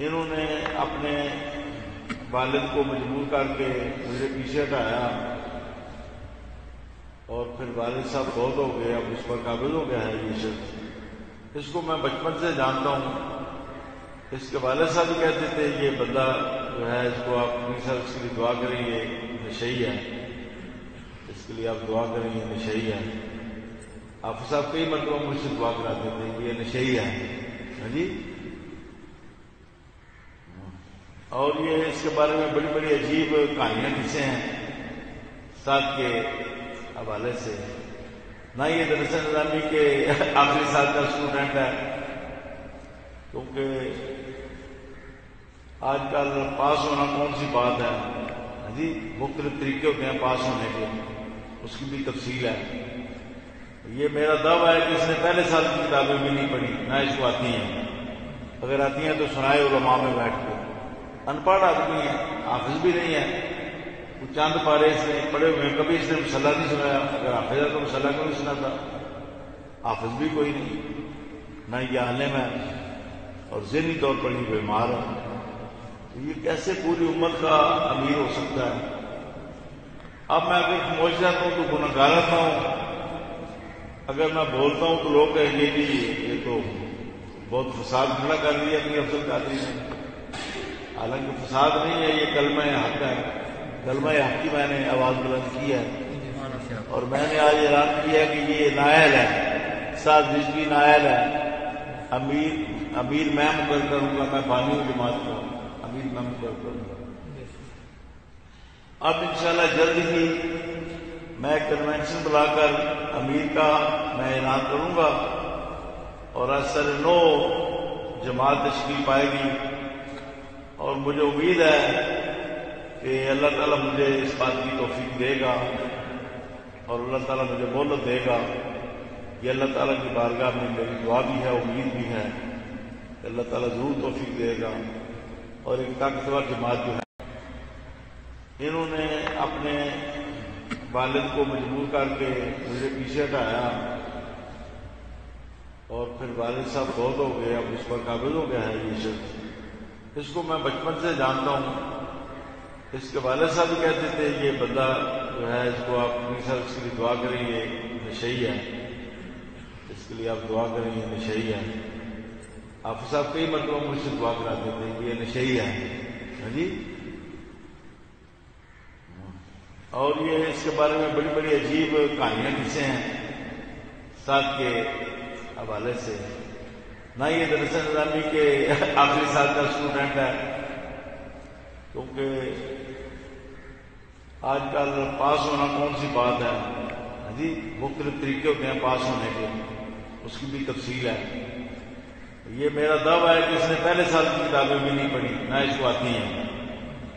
इन्होंने अपने वालिद को मजबूर करके मुझे पीछे हटाया और फिर वालिद साहब बहुत हो गए, अब उस पर काबिल हो गया है ये शख्स। इसको मैं बचपन से जानता हूँ। इसके वाले साहब भी कहते थे, ये बंदा जो है, इसको आप पीर साहब इसके लिए दुआ करेंगे नशे है इसके लिए आप दुआ करेंगे नशे है। आप साहब कई मतलब मुझसे दुआ कराते थे कि ये नशई है। हाँ जी? और ये इसके बारे में बड़ी बड़ी अजीब कहानियाँ किसे हैं। साथ के हवाले से। ना ये दरअसल निजामी के आखिरी साल का स्टूडेंट है। क्योंकि आजकल पास होना कौन सी बात है? हाँ जी? मुख्तलिफ़ तरीके होते हैं पास होने के। उसकी भी तफसील है। ये मेरा दावा है कि इसने पहले साल की किताबें भी नहीं पढ़ी, ना इसको आती हैं। अगर आती हैं तो सुनाए उलमा में बैठ के। अनपढ़ आदमी है, हाफिज भी नहीं है। वो चाँद पारे इसने पढ़े हुए कभी इसने मसला नहीं सुनाया, अगर हाफिज है तो मसला क्यों नहीं सुनाता? हाफिज भी कोई नहीं, ना ये आलिम है, और जहनी तौर पर ही बीमार है। तो ये कैसे पूरी उम्मत का अमीर हो सकता है? अब मैं अगर जाता हूँ तो गुनागार था हूँ। अगर मैं बोलता हूँ तो लोग कहेंगे कि ये तो बहुत फसाद खड़ा कर दिया अपनी अफसर कादरी ने। हालाँकि फसाद नहीं है, ये कलम हक है। कलम हक की मैंने आवाज़ बुलंद की है। और मैंने आज ऐलान किया कि ये नायल है। सात रिजवी नायल है। अमीर अमीर मैं मुकर करूँगा मैं बानी जमात का। अमीर मैं मुकर करूँगा। अब इंशाल्लाह जल्द ही मैं कन्वेंशन बुलाकर अमीर का मैं ऐलान करूँगा और असर नो जमात तश्कील पाएगी। और मुझे उम्मीद है कि अल्लाह ताला मुझे इस बात की तोफीक देगा और अल्लाह ताला मुझे मोहलत देगा कि अल्लाह ताला की बारगाह में मेरी दुआ भी है, उम्मीद भी है अल्लाह ताला ज़रूर तोफीक देगा। और एक ताकतवर जमात जो है, इन्होंने अपने वालिद को मजबूर करके मुझे पीछे हटाया और फिर वालिद साहब बहुत हो गए, अब इस पर काबिल हो गया है ये शख्स। इसको मैं बचपन से जानता हूँ। इसके वाले साहब भी कहते थे, ये बंदा जो है, इसको आप साहब इसके लिए दुआ करेंगे नशई है। इसके लिए आप दुआ करेंगे नशई है। आप साहब कई मतलब मुझसे दुआ कराते थे ये नशई है। हाँ जी? और ये इसके बारे में बड़ी बड़ी अजीब कहानियाँ किसे हैं। साथ के हवाले से। ना ये दरअसल निजामी के आखिरी साल का स्टूडेंट है, क्योंकि आजकल पास होना कौन सी बात है? हाँ जी मुख्तलिफ़ तरीके होते हैं पास होने के। उसकी भी तफसील है। ये मेरा दावा है कि इसने पहले साल की किताबें भी नहीं पढ़ी, ना इसको आती हैं।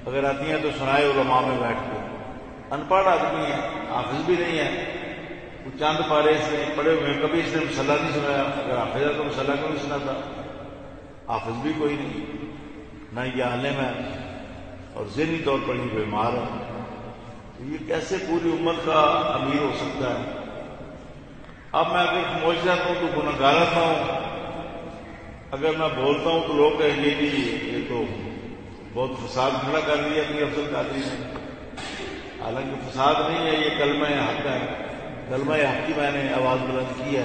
अगर आती हैं तो सुनाए उलमा में बैठ के। अनपढ़ आदमी है, हाफिज भी नहीं है। चंद पारे इसने पढ़े हुए कभी इसने मसला नहीं सुनाया, अगर हाफिज है तो मसला क्यों नहीं सुनाता? हाफिज भी कोई नहीं, ना ये आलिम है और जहनी तौर पर ही बीमार है। तो ये कैसे पूरी उम्मत का अमीर हो सकता है? अब मैं अगर पहुँच जाता हूँ तो गुनागार था हूँ। अगर मैं बोलता हूँ तो लोग कहेंगे कि ये तो बहुत फसाद खड़ा कर दिया अपनी अफसर कादरी ने। हालाँकि फसाद नहीं है, ये कलम हक है। कलमा हक की मैंने आवाज़ बुलंद की है।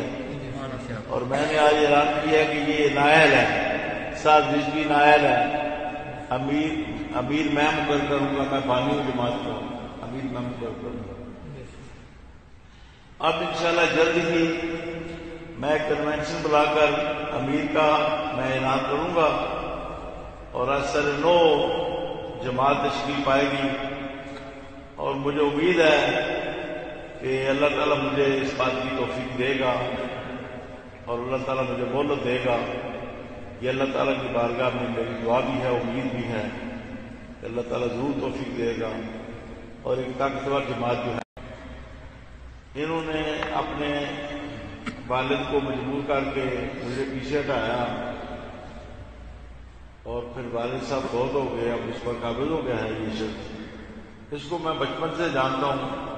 और मैंने आज ऐलान किया कि ये नायल है। सात रिजवी नायल है। अमीर अमीर मैं मुकर करूँगा, मैं बानी जमात का अमीर मैं मुकर करूँगा। अब इंशाल्लाह जल्द ही मैं कन्वेंशन बुलाकर अमीर का मैं ऐलान करूँगा और असर नो जमात तश्कील पाएगी और मुझे उम्मीद है कि अल्लाह ताला मुझे इस बात की तोफीक देगा और अल्लाह ताला मुझे मोहलत देगा कि अल्लाह ताला की बारगाह में मेरी दुआ भी है, उम्मीद भी है कि अल्लाह ताला ज़रूर तोफीक देगा। और एक ताकतवर जमात जो है, इन्होंने अपने वालिद को मजबूर करके मुझे पीछे हटाया और फिर वालिद साहब बहुत हो गए, अब इस पर काबिल हो गया है ये शख्स। इसको मैं बचपन से जानता हूँ।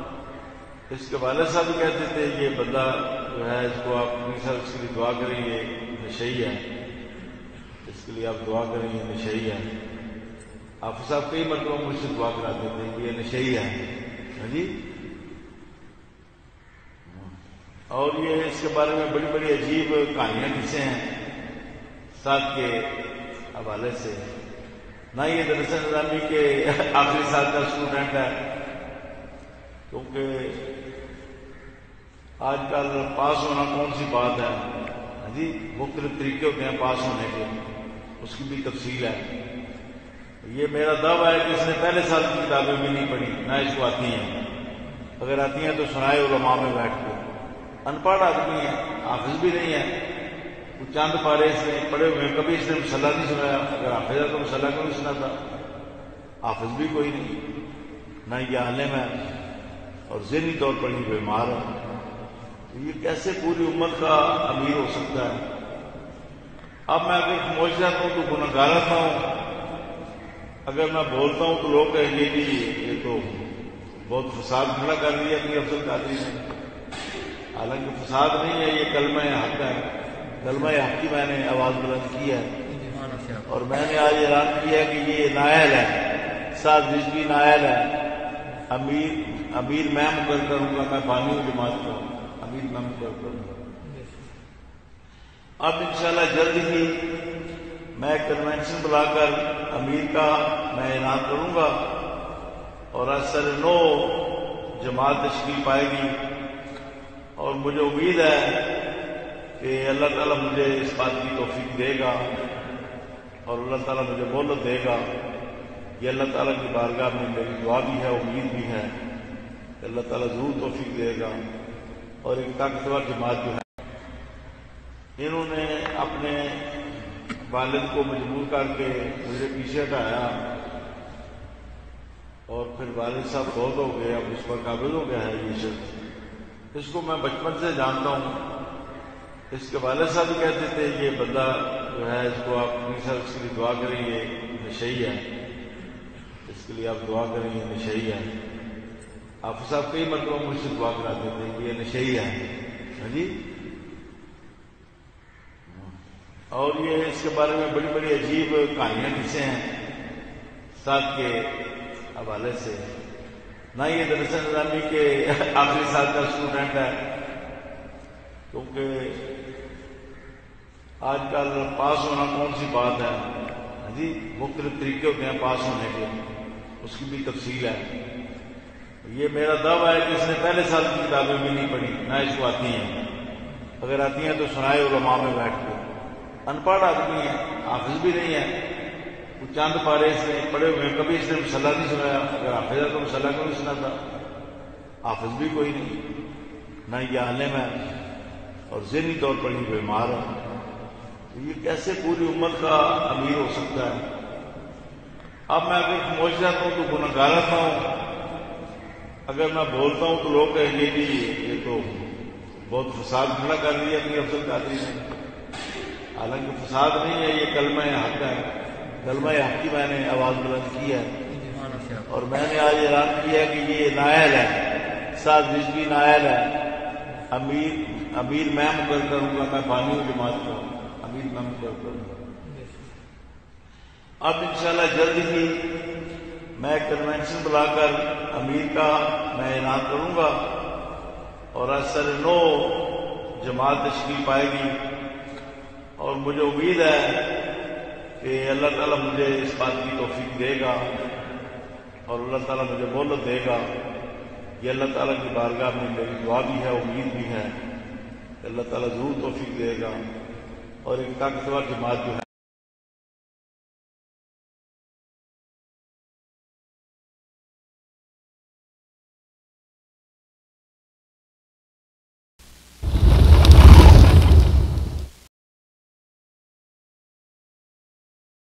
इसके वाले साहब भी कहते थे, ये बंदा जो है, इसको आप हमेशा इसके लिए दुआ करेंगे नशई है। इसके लिए आप दुआ करेंगे नशई है। आप साहब कई मतलब मुझसे दुआ कराते थे कि ये नशई है। हाँ जी? और ये इसके बारे में बड़ी बड़ी अजीब कहानियाँ किसे हैं। साथ के हवाले से। ना ये दरअसल निजामी के आखिरी साल का स्टूडेंट है। क्योंकि आजकल पास होना कौन सी बात है? हाँ जी, मुख्तलिफ़ तरीके होते हैं पास होने के। उसकी भी तफसील है। ये मेरा दावा है कि इसने पहले साल की किताबें भी नहीं पढ़ी, ना इसको आती हैं। अगर आती हैं तो सुनाए उलमा में बैठ के। अनपढ़ आदमी है, हाफिज भी नहीं है। चंद पारे इसने पढ़े हुए कभी इसने मसला नहीं सुनाया, अगर हाफिज है तो मसला क्यों नहीं सुनाता? हाफिज भी कोई नहीं, ना ये आलिम है और जहनी तौर पर नहीं बीमार है। तो ये कैसे पूरी उम्मत का अमीर हो सकता है? अब मैं अगर खामोश जाता हूँ तो गुनागार रहता हूँ। अगर मैं बोलता हूँ तो लोग कहेंगे कि ये तो बहुत फसाद खड़ा कर दिया अपनी अफसल कादरी ने। हालाँकि फसाद नहीं है, ये कलम हक है। कलम हक की मैंने आवाज़ बुलंद की है। और मैंने आज ऐलान किया कि ये नायल है। सात रिजवी नायल है। अमीर अमीर मैं मुकर करूँगा मैं बानी हूँ जमात का। अमीर मैं मुकर करूँगा। अब इंशाल्लाह जल्द ही मैं कन्वेंशन बुलाकर अमीर का मैं ऐलान करूँगा और असर नो जमात तश्कील पाएगी और मुझे उम्मीद है कि अल्लाह ताला मुझे इस बात की तोफीक देगा और अल्लाह ताला मुझे मोहलत देगा ये अल्लाह ताला की बारगाह में मेरी दुआ भी है, उम्मीद भी है। कि अल्लाह ताला ज़रूर तोफीक देगा और एक ताकतवर जमात जो है, इन्होंने अपने वालिद को मजबूर करके मुझे पीछे हटाया और फिर वालिद साहब बहुत हो गए, अब उस पर काबिल हो गया है ये शख्स। इसको मैं बचपन से जानता हूँ। इसके वाले साहब भी कहते थे, ये बंदा जो है, इसको आप हमेशा इसके लिए दुआ करेंगे नशई है। इसके लिए आप दुआ करेंगे नशई है। आप साहब कई मतलब मुझसे दुआ कराते थे ये नशई है। हाँ जी? और ये इसके बारे में बड़ी बड़ी अजीब कहानियाँ किसे हैं साथ के हवाले से। ना ये दरअसल निजामी के आखिरी साल का स्टूडेंट है, क्योंकि आजकल पास होना कौन सी बात है? हाँ जी मुख्तलिफ़ तरीके होते हैं पास होने के। उसकी भी तफसील है। ये मेरा दावा है कि इसने पहले साल की किताबें भी नहीं पढ़ी, ना इसको आती हैं। अगर आती हैं तो सुनाए उलमा में बैठ के। अनपढ़ आदमी है, हाफिज भी नहीं है। वो चंद पारे इसने पढ़े हुए हैं। कभी इसने मसला नहीं सुनाया, अगर हाफिज है तो मसला क्यों नहीं सुनाता? हाफिज भी कोई नहीं, ना ये आलिम है, और जहनी तौर पर नहीं बीमार है। ये कैसे पूरी उम्मत का अमीर हो सकता है? अब मैं अगर खामोश जाता हूँ तो गुनागार हूँ। अगर मैं बोलता हूँ तो लोग कहेंगे कि ये तो बहुत फसाद खड़ा कर दिया अपनी अफसल कादरी ने। हालाँकि फसाद नहीं है, ये कलम हक है। कलमा हक की मैंने आवाज़ बुलंद की है। और मैंने आज ऐलान किया कि ये नायल है। सात रिजवी नायल है। अमीर अमीर मैं मुकर करूँगा मैं बानी जमात का। अमीर मैं मुकर करूँगा अब इंशाल्लाह जल्द ही मैं कन्वेंशन बुलाकर अमीर का मैं ऐलान करूँगा और असर नो जमात तश्कील पाएगी। और मुझे उम्मीद है कि अल्लाह ताला मुझे इस बात की तोफीक देगा और अल्लाह ताला मुझे मोहलत देगा ये अल्लाह ताला की बारगाह में मेरी दुआ भी है, उम्मीद भी है कि अल्लाह ताला ज़रूर तोफीक देगा। और इनका ताकतवर जमात जो है